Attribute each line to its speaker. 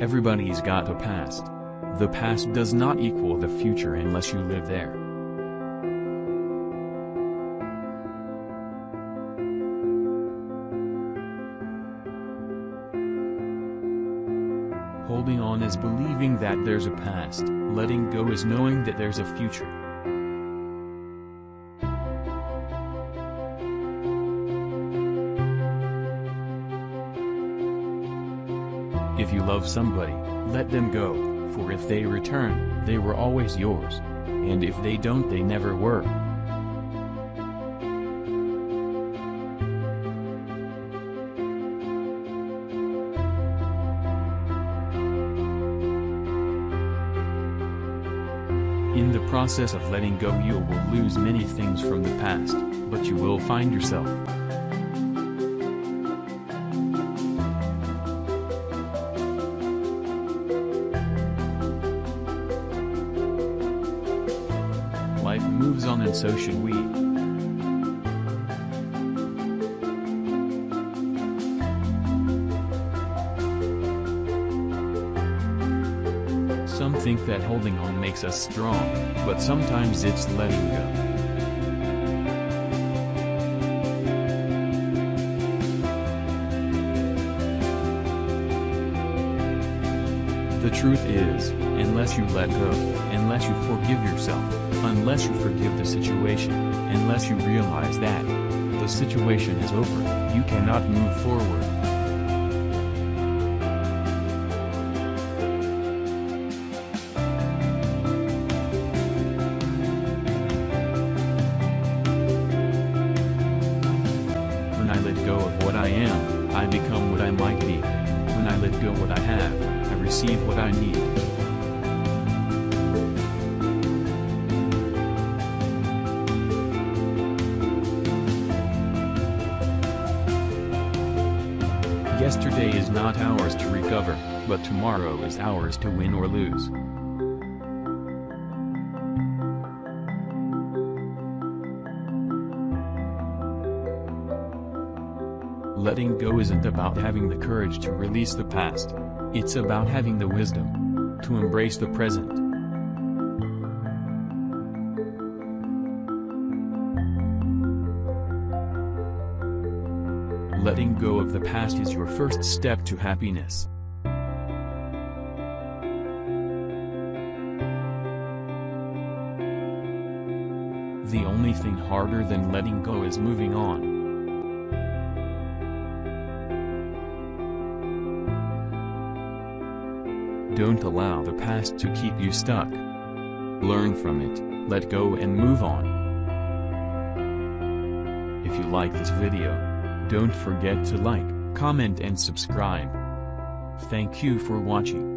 Speaker 1: Everybody's got a past. The past does not equal the future unless you live there. Holding on is believing that there's a past, letting go is knowing that there's a future. If you love somebody, let them go, for if they return, they were always yours. And if they don't they never were. In the process of letting go you will lose many things from the past, but you will find yourself. Life moves on and so should we. Some think that holding on makes us strong, but sometimes it's letting go. The truth is, unless you let go, unless you forgive yourself, unless you forgive the situation, unless you realize that the situation is over, you cannot move forward. When I let go of what I am, I become what I might be. When I let go what I have, I receive what I need. Yesterday is not ours to recover, but tomorrow is ours to win or lose. Letting go isn't about having the courage to release the past. It's about having the wisdom to embrace the present. Letting go of the past is your first step to happiness. The only thing harder than letting go is moving on. Don't allow the past to keep you stuck. Learn from it, let go and move on. If you like this video, don't forget to like, comment and subscribe. Thank you for watching.